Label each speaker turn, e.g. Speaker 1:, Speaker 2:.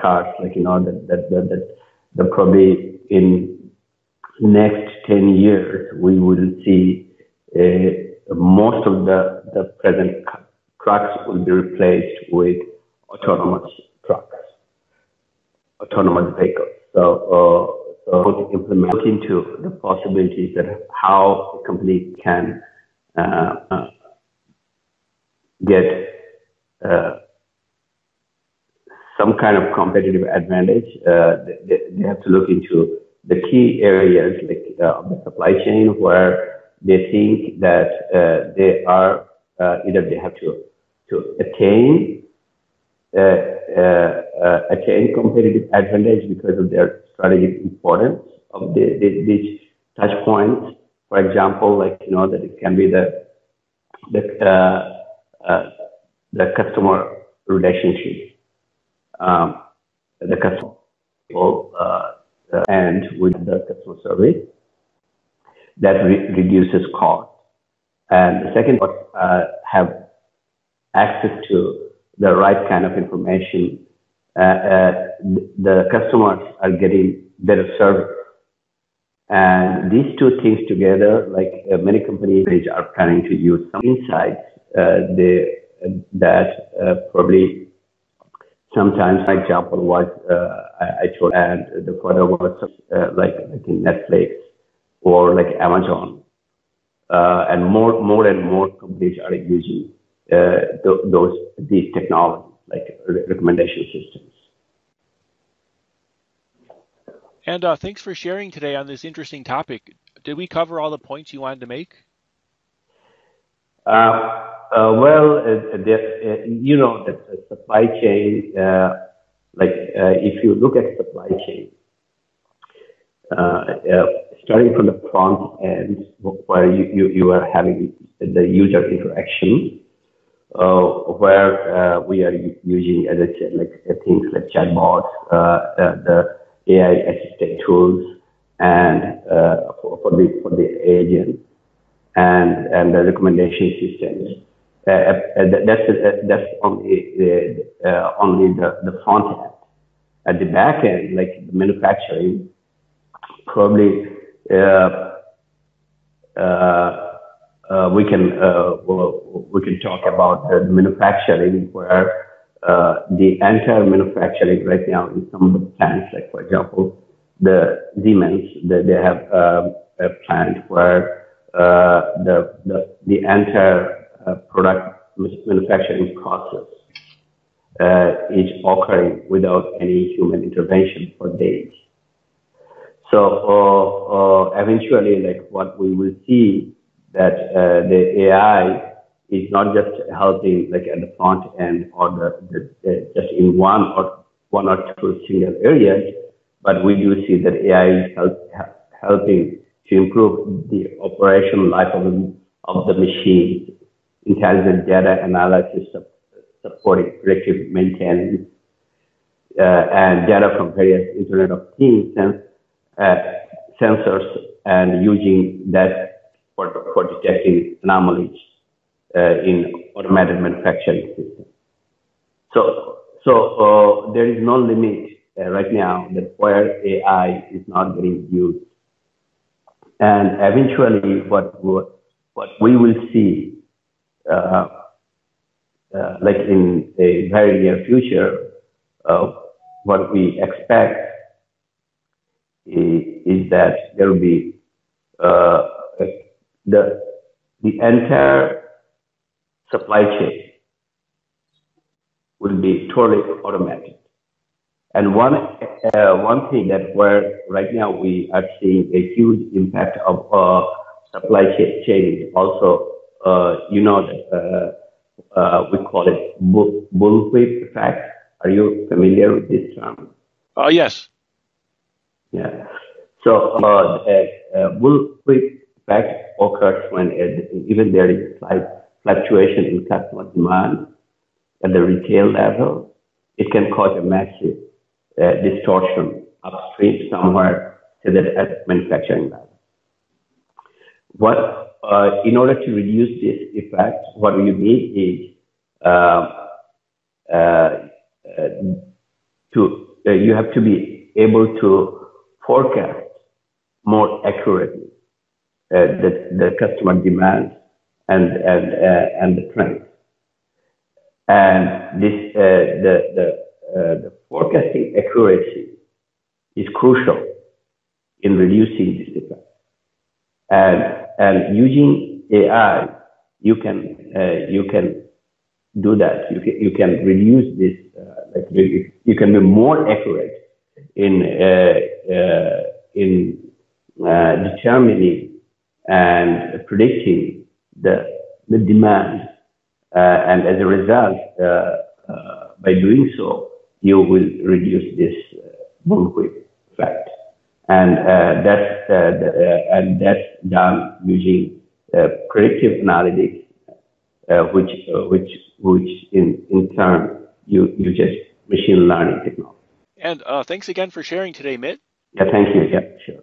Speaker 1: cars, like you know that that that, that, that probably in next ten years we will see uh, most of the the present trucks will be replaced with autonomous trucks, autonomous vehicles. So, uh, so implement into the possibilities that how a company can uh, uh, get uh, some kind of competitive advantage. Uh, they, they, have to look into the key areas like uh, the supply chain where they think that they are either they have to to attain uh, uh, uh, attain competitive advantage because of their strategic importance of the, the, these touch points. For example, like you know that it can be the the the customer relationship, um, the customer uh, and with the customer service that re reduces cost. And the second, uh, have access to the right kind of information, uh, uh, the customers are getting better service. And these two things together, like uh, many companies are planning to use some insights uh, they, that uh, probably sometimes, for example, was uh, I, I told, and the further was like, like in Netflix or like Amazon. and more, more and more companies are using uh, th- those these technologies like recommendation systems.
Speaker 2: And uh, thanks for sharing today on this interesting topic. Did we cover all the points you wanted to make?
Speaker 1: Uh, uh, well, uh, the, you know, the, supply chain, like if you look at supply chain, starting from the front end where you, you, you are having the user interaction, uh, where uh, we are using, as like uh, things like chatbots, the AI assisted tools, and for, for the for the agent, and and the recommendation systems. That's that's only only the the front end. At the back end, like manufacturing, probably uh, uh, uh, we can uh, we can talk about the manufacturing where uh, the entire manufacturing right now in some of the plants, like for example, the Siemens, the, they have um, a plant where uh, the, the the entire uh, product manufacturing process uh, is occurring without any human intervention for days. So eventually, like what we will see that uh, the AI is not just helping like at the front end or the, the, the, just in one or one or two single areas, but we do see that AI is help, helping to improve the operational life of, of the machine, intelligent data analysis, supporting predictive maintenance, uh, and data from various Internet of Things uh, sensors and using that for, for detecting anomalies uh, in automated manufacturing systems. So, so uh, there is no limit uh, right now that where AI is not getting used. And eventually, what, what, we will see, like in the very near future, uh, what we expect is, is that there will be the, the entire supply chain will be totally automated. And one, uh, one thing that where right now we are seeing a huge impact of uh, supply chain also, uh, you know, uh, uh, we call it bull, bullwhip effect. Are you familiar with this term?
Speaker 2: Oh, yes.
Speaker 1: Yeah. So, uh, uh, bullwhip effect occurs when even there is slight fluctuation in customer demand at the retail level, it can cause a massive uh, distortion upstream somewhere to the manufacturing level. What, uh, in order to reduce this effect, what you need is uh, uh, to uh, you have to be able to forecast more accurately the, the customer demands and and and the trends. And this uh, the the uh the forecasting accuracy is crucial in reducing this defect. And and using AI, you can you can do that. You can, you can reduce this, uh, like you, can be more accurate in uh, uh, in determining and predicting the the demand, and as a result, by doing so, you will reduce this uh, quick effect, and uh, that's uh, the, uh, and that's done using predictive analytics, which which which in, in turn you, you just machine learning technology.
Speaker 2: And uh, thanks again for sharing today, Mitt.
Speaker 1: Yeah, thank you. Yeah, sure.